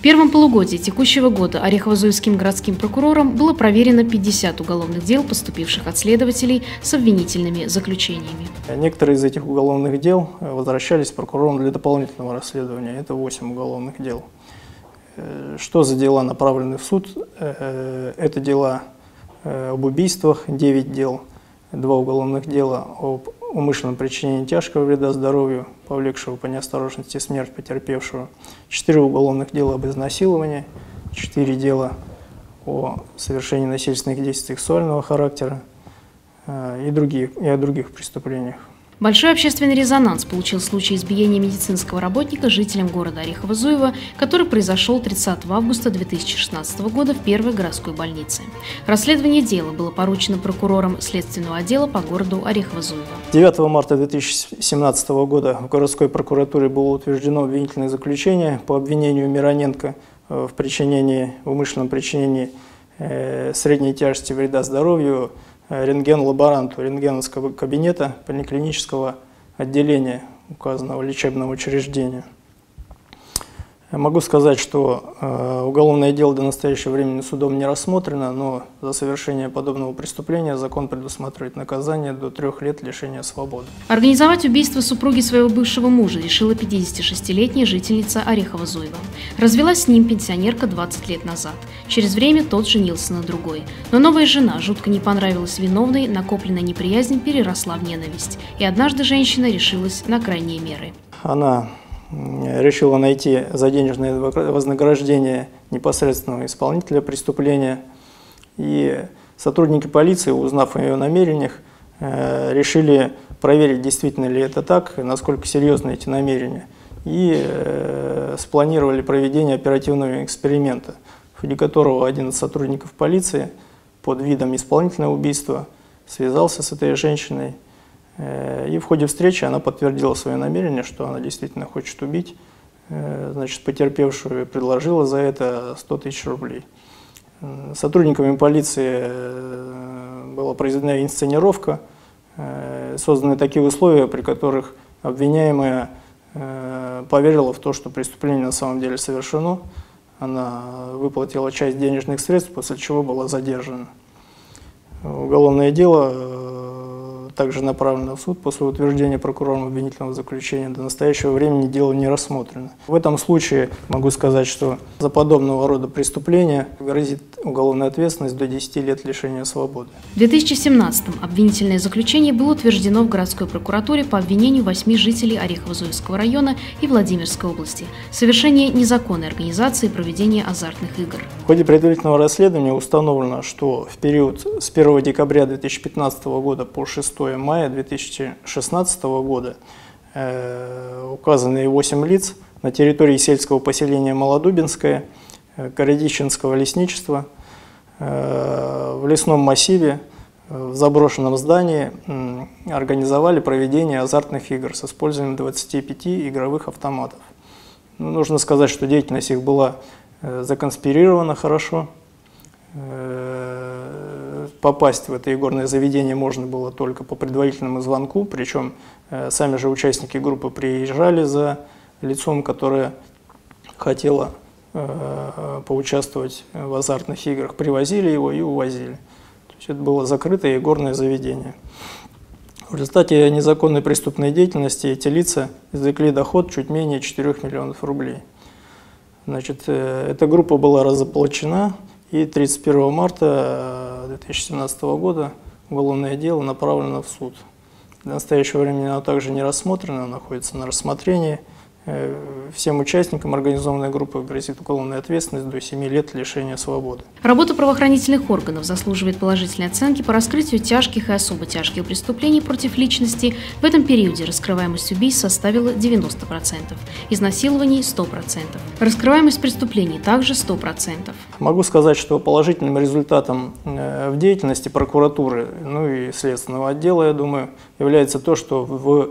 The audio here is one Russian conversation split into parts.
В первом полугодии текущего года Орехово-Зуевским городским прокурором было проверено 50 уголовных дел, поступивших от следователей с обвинительными заключениями. Некоторые из этих уголовных дел возвращались прокурором для дополнительного расследования. Это 8 уголовных дел. Э, что за дела направлены в суд? Э, это дела э, об убийствах, 9 дел, 2 уголовных дела об умышленном причинении тяжкого вреда здоровью, повлекшего по неосторожности смерть потерпевшего, 4 уголовных дела об изнасиловании, 4 дела о совершении насильственных действий сексуального характера и, другие, и о других преступлениях. Большой общественный резонанс получил случай избиения медицинского работника жителям города Орехово-Зуево, который произошел 30 августа 2016 года в первой городской больнице. Расследование дела было поручено прокурором следственного отдела по городу Орехово-Зуево. 9 марта 2017 года в городской прокуратуре было утверждено обвинительное заключение по обвинению Мироненко э, в причинении, в умышленном причинении э, средней тяжести вреда здоровью рентген-лаборанту рентгеновского кабинета поликлинического отделения указанного лечебного учреждения. Могу сказать, что э, уголовное дело до настоящего времени судом не рассмотрено, но за совершение подобного преступления закон предусматривает наказание до трех лет лишения свободы. Организовать убийство супруги своего бывшего мужа решила 56-летняя жительница Орехова-Зуева. Развелась с ним пенсионерка 20 лет назад. Через время тот женился на другой. Но новая жена жутко не понравилась виновной, накопленная неприязнь переросла в ненависть. И однажды женщина решилась на крайние меры. Она решила найти за денежное вознаграждение непосредственного исполнителя преступления. И сотрудники полиции, узнав о ее намерениях, э, решили проверить, действительно ли это так, насколько серьезны эти намерения. И э, спланировали проведение оперативного эксперимента, в ходе которого один из сотрудников полиции под видом исполнительного убийства связался с этой женщиной, и в ходе встречи она подтвердила свое намерение, что она действительно хочет убить. Э, значит, потерпевшую предложила за это 100 тысяч рублей. Э, сотрудниками полиции была произведена инсценировка, созданы такие условия, при которых обвиняемая поверила в то, что преступление на самом деле совершено. Она выплатила часть денежных средств, после чего была задержана. Уголовное дело также направлено в суд после утверждения прокурором обвинительного заключения. До настоящего времени дело не рассмотрено. В этом случае могу сказать, что за подобного рода преступления грозит уголовная ответственность до 10 лет лишения свободы. В 2017-м обвинительное заключение было утверждено в городской прокуратуре по обвинению восьми жителей Орехово-Зуевского района и Владимирской области в совершении незаконной организации проведения азартных игр. В ходе предварительного расследования установлено, что в период с 1 декабря 2015 года по 6 мая 2016 года э, указанные 8 лиц на территории сельского поселения Молодубинское, э, Городищенского лесничества, э, в лесном массиве, в заброшенном здании организовали проведение азартных игр с использованием 25 игровых автоматов. Ну, нужно сказать, что деятельность их была законспирирована хорошо, попасть в это игорное заведение можно было только по предварительному звонку, причем э, сами же участники группы приезжали за лицом, которое хотело э, поучаствовать в азартных играх, привозили его и увозили. То есть это было закрытое игорное заведение. В результате незаконной преступной деятельности эти лица извлекли доход чуть менее 4 миллионов рублей. Значит, э, эта группа была разоплачена, и 31 марта 2017 э, года уголовное дело направлено в суд. До настоящего времени оно также не рассмотрено, находится на рассмотрении. Э, всем участникам организованной группы грозит уголовная ответственность до 7 лет лишения свободы. Работа правоохранительных органов заслуживает положительной оценки по раскрытию тяжких и особо тяжких преступлений против личности. В этом периоде раскрываемость убийств составила 90%, изнасилований – 100%. Раскрываемость преступлений также 100%. Могу сказать, что положительным результатом э, в деятельности прокуратуры, ну и следственного отдела, я думаю, является то, что в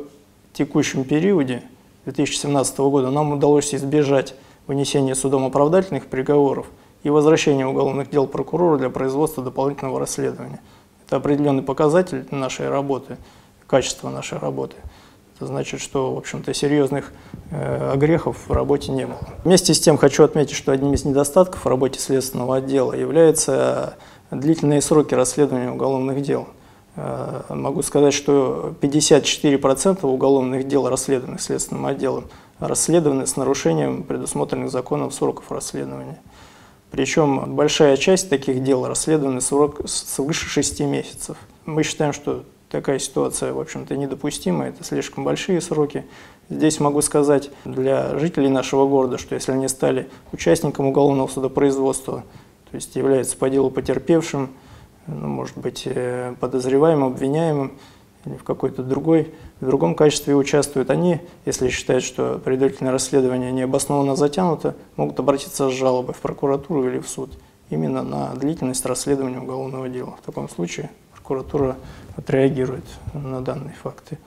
текущем периоде – 2017 года нам удалось избежать вынесения судом оправдательных приговоров и возвращения уголовных дел прокурора для производства дополнительного расследования. Это определенный показатель нашей работы, качества нашей работы. Это значит, что, в общем-то, серьезных э, огрехов в работе не было. Вместе с тем хочу отметить, что одним из недостатков в работе следственного отдела является длительные сроки расследования уголовных дел. Э, могу сказать, что 54% уголовных дел, расследованных следственным отделом, расследованы с нарушением предусмотренных законом сроков расследования. Причем большая часть таких дел расследованы срок свыше 6 месяцев. Мы считаем, что такая ситуация, в общем-то, недопустима, это слишком большие сроки. Здесь могу сказать для жителей нашего города, что если они стали участником уголовного судопроизводства, то есть являются по делу потерпевшим, ну, может быть, э, подозреваемым, обвиняемым, или в какой-то другой, в другом качестве участвуют, они, если считают, что предварительное расследование необоснованно затянуто, могут обратиться с жалобой в прокуратуру или в суд именно на длительность расследования уголовного дела. В таком случае прокуратура отреагирует на данные факты.